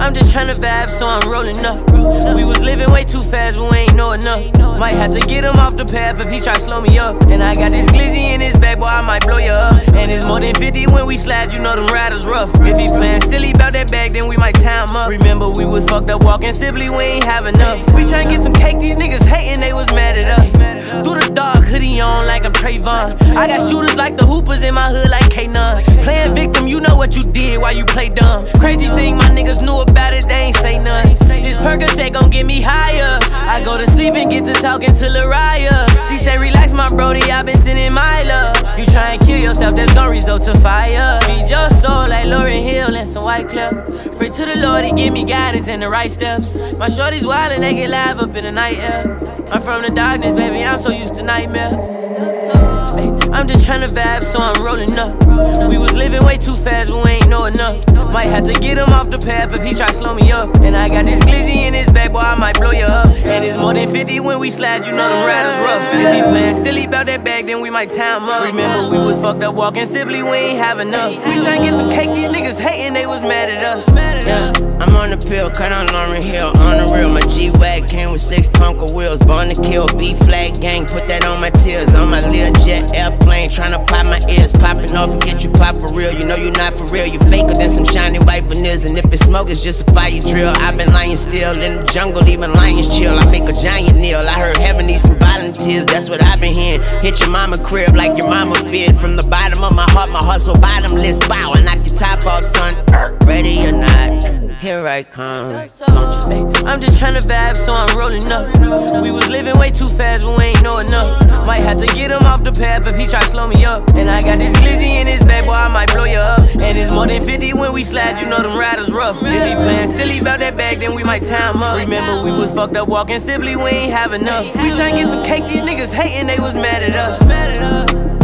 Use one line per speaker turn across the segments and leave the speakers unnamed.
I'm just tryna vibe, so I'm rolling up. We was living way too fast, we ain't know enough. Might have to get him off the path if he try slow me up. And I got this glizzy in his boy, I might blow you up. And it's more than 50 when we slide, you know them riders rough. If he playin' silly about that bag, then we might tie him up. Remember, we was fucked up walking Sibley, we ain't have enough. We tryna get some cake, these niggas hating, they was mad at us. Threw the dog hoodie on like I'm Trayvon. I got shooters like the hoopers in my hood, like K9. Playing victim, you know what you did while you play dumb. Crazy thing, my niggas knew about it, they ain't say none. This Percocet gon' get me higher. I go to sleep and get to talking to Lariah. She say, and kill yourself, that's gon' result to fire. Feed your soul like Lauryn Hill and some white clip. Pray to the Lord, he give me guidance and the right steps. My shorty's wild and they get live up in the night air. I'm from the darkness, baby, I'm so used to nightmares. Ay, I'm just tryna vibe, so I'm rolling up. We was living way too fast, but we ain't know enough. Might have to get him off the path if he try slow me up. And I got this glizzy in his back, boy, I might blow you up. And it's more than 50 when we slide, you know them riders rough. If he playin' silly about that bag, then we might tie him up. Remember, we was fucked up walking Sibley, we ain't have enough. We tryna get some cake, these niggas hating, they was mad at us.
Yeah, I'm on the pill, cut on Lauryn Hill, on the real. My G-Wag came with six Tonka wheels, born to kill, B flag gang, put that on my tears. On my Lil Jet airplane, tryna pop my ears, popping off and get you pop for real. You know you not for real, you faker than some shiny white veneers. And if it's smoke, it's just a fire drill. I've been lying still in the jungle, even lions chill. I make a giant kneel. I heard heaven needs some volunteers, that's what I've been hearing. Hit your mama crib like your mama feared. From the bottom of my heart, my so bottomless. Bow, I knock your top off, son. Er, ready or not, here I come.
I'm just tryna vibe, so I'm rolling up. We was living way too fast, we ain't know enough. Might have to get him off the path if he try to slow me up. And I got this glizzy in his bag, boy, I might blow you up. And it's more than 50 when we slide, you know them riders rough. If he playin' silly about that bag, then we might tie him up. Remember, we was fucked up walking Sibley, we ain't have enough. We tryna get some cake, these niggas hating, they was mad at us. Mad at us.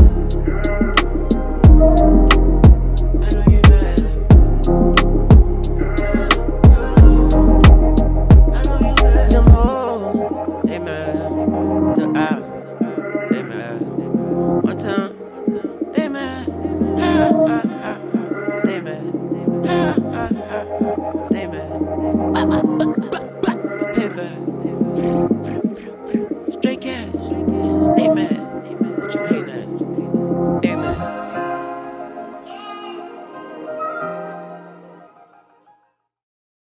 One time. They mad. Ha, ha, ha, ha. Stay mad. Ha, ha, ha, ha. Stay mad.